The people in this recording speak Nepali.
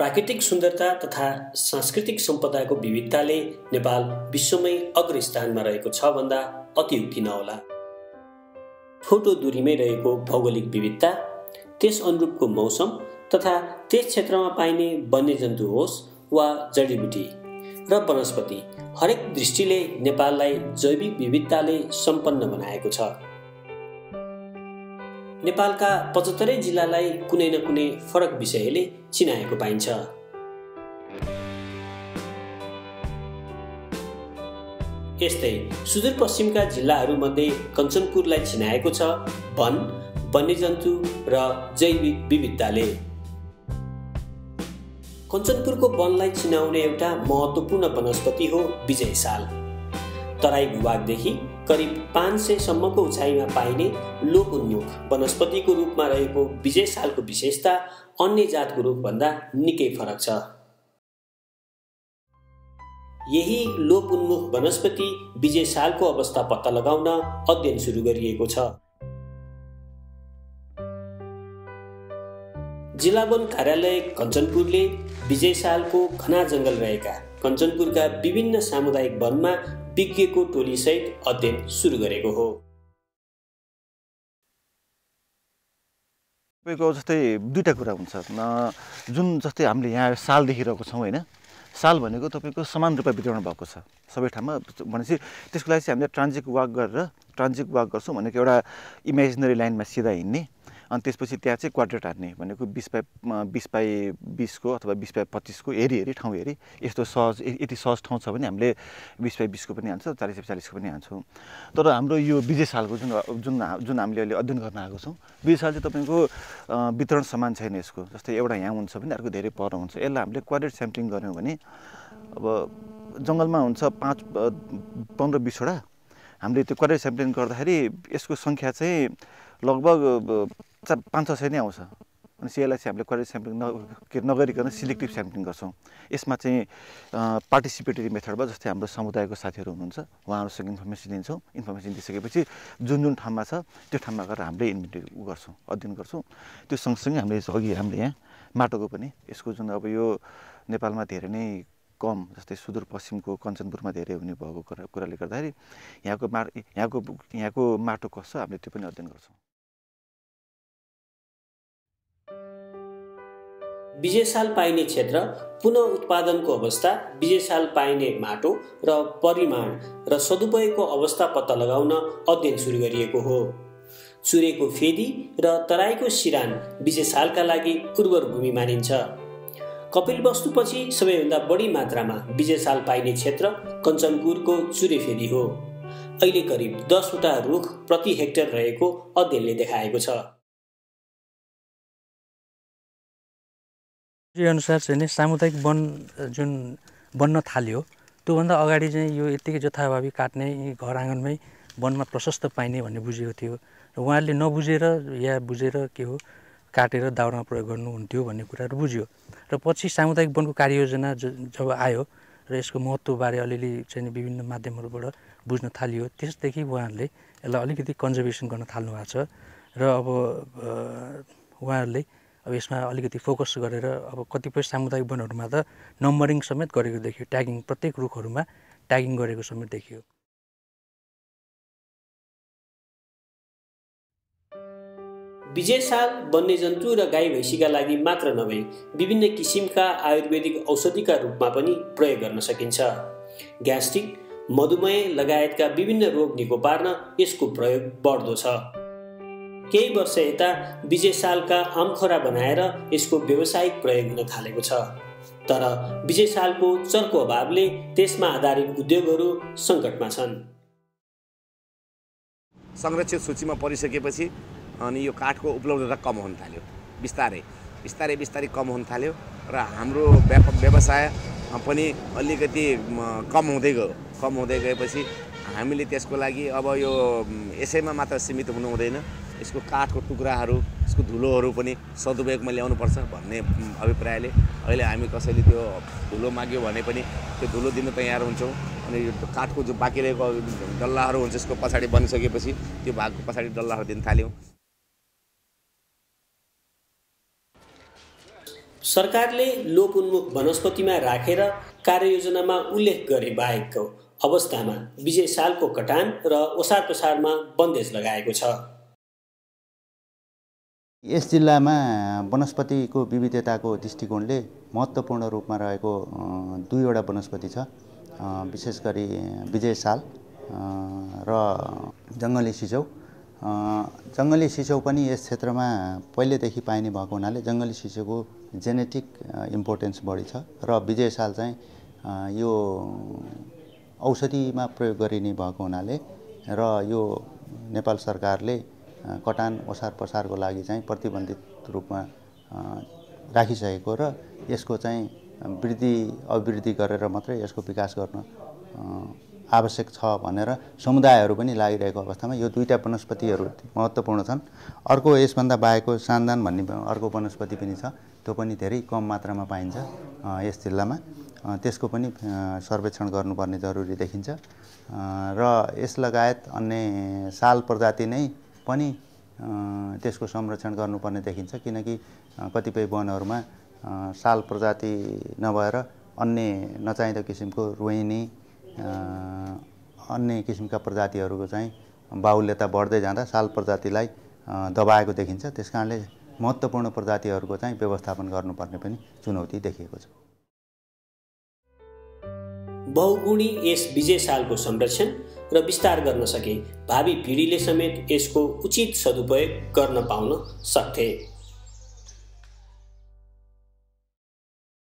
प्राकृतिक सुन्दरता तथा सांस्कृतिक सम्पदाको विविधताले नेपाल विश्वमै अग्र स्थानमा रहेको छ भन्दा अतियुक्ति नहोला। छोटो दूरीमै रहेको भौगोलिक विविधता त्यस अनुरूपको मौसम तथा त्यस क्षेत्रमा पाइने वन्यजन्तु होस् वा जडीबुटी र वनस्पति हरेक दृष्टिले नेपाललाई जैविक विविधताले सम्पन्न बनाएको छ। नेपालका पचहत्तरै जिल्लालाई कुनै न कुनै फरक विषयले चिनाएको पाइन्छ। यस्तै सुदूरपश्चिमका जिल्लाहरूमध्ये कञ्चनपुरलाई चिनाएको छ वन वन्यजन्तु र जैविक विविधताले। कञ्चनपुरको वनलाई चिनाउने एउटा महत्त्वपूर्ण वनस्पति हो विजय साल तराई भूभागदेखि करिब पाँच सयसम्मको उचाइमा पाइने लोकोन्मुख वनस्पतिको रूपमा रहेको विजय सालको विशेषता अन्य जातको रूपभन्दा निकै फरक छ। यही लोप उन्मुख वनस्पति विजय सालको अवस्था पत्ता लगाउन अध्ययन सुरु गरिएको छ। जिल्ला वन कार्यालय कञ्चनपुरले विजय सालको घना जङ्गल रहेका कञ्चनपुरका विभिन्न सामुदायिक वनमा विज्ञको टोलीसहित अध्ययन सुरु गरेको हो। तपाईँको जस्तै दुईवटा कुरा हुन्छ। जुन जस्तै हामीले यहाँ साल देखिरहेको छौँ होइन? साल भनेको तपाईँको समान रूपमा वितरण भएको छ। सबै ठाउँमा भनेपछि त्यसको लागि चाहिँ हामीले ट्रान्जिट वाक गरेर ट्रान्जिट वाक गर्छौँ भनेको एउटा इमेजिनरी लाइनमा सिधा हिँड्ने अनि त्यसपछि त्यहाँ चाहिँ क्वाड्रेट हान्ने भनेको बिस बाई बिस बाई बिसको अथवा बिस बाई पच्चिसको हेरी हेरी ठाउँ हेरी यस्तो सहज यति सहज ठाउँ छ भने हामीले बिस बाई बिसको पनि हान्छौँ चालिस बाई चालिसको पनि हान्छौँ। तर हाम्रो यो विजय सालको जुन जुन जुन हामीले अहिले अध्ययन गर्न आएको छौँ विजय साल चाहिँ तपाईँको वितरण समान छैन यसको। जस्तै एउटा यहाँ हुन्छ भने अर्को धेरै पर हुन्छ। यसलाई हामीले क्वाड्रेट स्याम्पलिङ गऱ्यौँ भने अब जङ्गलमा हुन्छ पाँच पन्ध्र बिसवटा। हामीले त्यो क्वाड्रेट स्याम्पलिङ गर्दाखेरि यसको सङ्ख्या चाहिँ लगभग पाँच छ सय नै आउँछ। अनि सिएलआई चाहिँ हामीले क्वालिटी स्याम्पलिङ न के नगरिकन सिलेक्टिभ स्याम्पलिङ गर्छौँ। यसमा चाहिँ पार्टिसिपेटरी मेथडमा जस्तै हाम्रो समुदायको साथीहरू हुनुहुन्छ। उहाँहरूसँग इन्फर्मेसन दिन्छौँ। इन्फर्मेसन दिइसकेपछि जुन जुन ठाउँमा छ त्यो ठाउँमा गएर हामीले इन्भेन्ट्री गर्छौँ अध्ययन गर्छौँ। त्यो सँगसँगै हामीले अघि हामीले यहाँ माटोको पनि यसको जुन अब यो नेपालमा धेरै नै कम जस्तै सुदूरपश्चिमको कञ्चनपुरमा धेरै हुने भएको कुराले गर्दाखेरि यहाँको मा यहाँको यहाँको माटो कस्तो हामीले त्यो पनि अध्ययन गर्छौँ। विजयसाल पाइने क्षेत्र पुनः उत्पादनको अवस्था विजयसाल पाइने माटो र परिमाण र सदुपयोगको अवस्था पत्ता लगाउन अध्ययन सुरु गरिएको हो। चुरेको फेदी र तराईको सिरान विजयसालका लागि उर्वर भूमि मानिन्छ। कपिल वस्तुपछि सबैभन्दा बढी मात्रामा विजयसाल पाइने क्षेत्र कञ्चनपुरको चुरेफेदी हो। अहिले करिब दसवटा रुख प्रति हेक्टर रहेको अध्ययनले देखाएको छ। अनुसार चाहिँ सामुदायिक वन जुन बन्न थाल्यो त्योभन्दा अगाडि चाहिँ यो यत्तिकै जथाभावी काट्ने घर आँगनमै वनमा प्रशस्त पाइने भन्ने बुझेको थियो। र उहाँहरूले नबुझेर या बुझेर के हो काटेर दाउरामा प्रयोग गर्नुहुन्थ्यो भन्ने कुराहरू बुझ्यो। र पछि सामुदायिक वनको कार्ययोजना जब आयो र यसको महत्त्वबारे अलिअलि चाहिँ विभिन्न माध्यमहरूबाट बुझ्न थालियो त्यसदेखि उहाँहरूले यसलाई अलिकति कन्जर्भेसन गर्न थाल्नु भएको छ। र अब उहाँहरूले अब यसमा अलिकति फोकस गरेर अब कतिपय सामुदायिक वनहरूमा त नम्बरिङ समेत गरेको देखियो ट्यागिङ प्रत्येक रुखहरूमा ट्यागिङ गरेको समेत देखियो। विजयसाल वन्यजन्तु र गाई भैँसीका लागि मात्र नभई विभिन्न किसिमका आयुर्वेदिक औषधिका रूपमा पनि प्रयोग गर्न सकिन्छ। ग्यास्ट्रिक मधुमेह लगायतका विभिन्न रोग निको पार्न यसको प्रयोग बढ्दो छ। केही वर्ष यता विजय सालका आमखोरा बनाएर यसको व्यावसायिक प्रयोग हुन थालेको छ। तर विजय सालको चर्को अभावले त्यसमा आधारित उद्योगहरू सङ्कटमा छन्। संरक्षित सूचीमा परिसकेपछि अनि यो काठको उपलब्धता कम हुन थाल्यो। बिस्तारै बिस्तारै बिस्तारै कम हुन थाल्यो र हाम्रो व्यवसाय पनि अलिकति कम हुँदै गयो। कम हुँदै गएपछि हामीले त्यसको लागि अब यो यसैमा मात्र सीमित हुनु हुँदैन यसको काठको टुक्राहरू यसको धुलोहरू पनि सदुपयोगमा ल्याउनुपर्छ भन्ने अभिप्रायले अहिले हामी कसैले त्यो धुलो माग्यो भने पनि त्यो धुलो दिनु तयार हुन्छौँ। अनि यो काठको जो बाँकी रहेको डल्लाहरू हुन्छ यसको पछाडि बनिसकेपछि त्यो भागको पछाडि डल्लाहरू दिन थाल्यौँ। सरकारले लोपोन्मुख वनस्पतिमा राखेर कार्ययोजनामा उल्लेख गरे बाहेकको अवस्थामा विजय सालको कटान र ओसार पसारमा बन्देज लगाएको छ। यस जिल्लामा वनस्पतिको विविधताको दृष्टिकोणले महत्त्वपूर्ण रूपमा रहेको दुईवटा वनस्पति छ। विशेष गरी विजय साल र जङ्गली सिजौ जङ्गली सिसौ पनि यस क्षेत्रमा पहिलेदेखि पाइने भएको हुनाले जङ्गली सिसौको जेनेटिक इम्पोर्टेन्स बढी छ। र विजय साल चाहिँ यो औषधिमा प्रयोग गरिने भएको हुनाले र यो नेपाल सरकारले कटान ओसार पसारको लागि चाहिँ प्रतिबन्धित रूपमा राखिसकेको र यसको चाहिँ वृद्धि अभिवृद्धि गरेर मात्रै यसको विकास गर्न आवश्यक छ भनेर समुदायहरू पनि लागिरहेको अवस्थामा यो दुईवटा वनस्पतिहरू महत्त्वपूर्ण छन्। अर्को यसभन्दा बाहेकको सान्दान भन्ने अर्को वनस्पति पनि छ त्यो पनि धेरै कम मात्रामा पाइन्छ यस जिल्लामा। त्यसको पनि सर्वेक्षण गर्नुपर्ने जरुरी देखिन्छ। र यस लगायत अन्य साल प्रजाति नै पनि त्यसको संरक्षण गर्नुपर्ने देखिन्छ। किनकि कतिपय वनहरूमा साल प्रजाति नभएर अन्य नचाहिँदो किसिमको रोहिणी अन्य किसिमका प्रजातिहरूको चाहिँ बाहुल्यता बढ्दै जाँदा साल प्रजातिलाई दबाएको देखिन्छ। त्यस कारणले महत्त्वपूर्ण प्रजातिहरूको चाहिँ व्यवस्थापन गर्नुपर्ने पनि चुनौती देखिएको छ। बहुगुणी यस विजय सालको संरक्षण र विस्तार गर्न सके भावी पिँढीले समेत यसको उचित सदुपयोग गर्न पाउन सक्थे।